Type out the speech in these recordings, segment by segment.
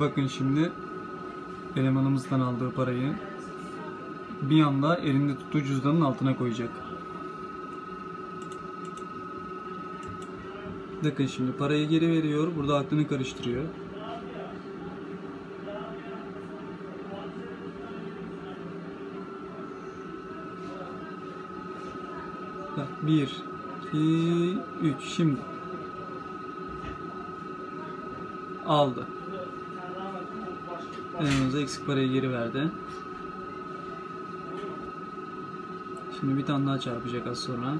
Bakın şimdi elemanımızdan aldığı parayı bir anda elinde tuttuğu cüzdanın altına koyacak. Bakın şimdi parayı geri veriyor. Burada aklını karıştırıyor. Bak, Bir, iki, üç. Şimdi. Aldı. Elimize eksik parayı geri verdi. Şimdi bir tane daha çarpacak az sonra.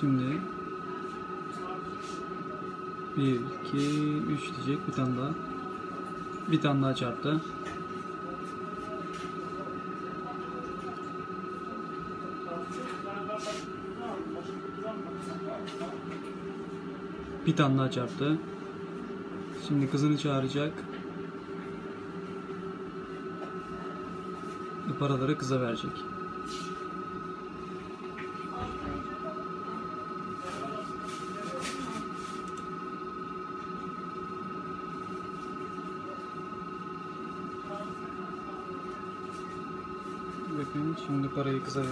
Şimdi 1, 2, 3 diyecek bir tane daha. Bir tane daha çarptı. Bir tane daha çarptı. Şimdi kızını çağıracak. Bu paraları kıza verecek. Bakın şimdi parayı kıza verecek.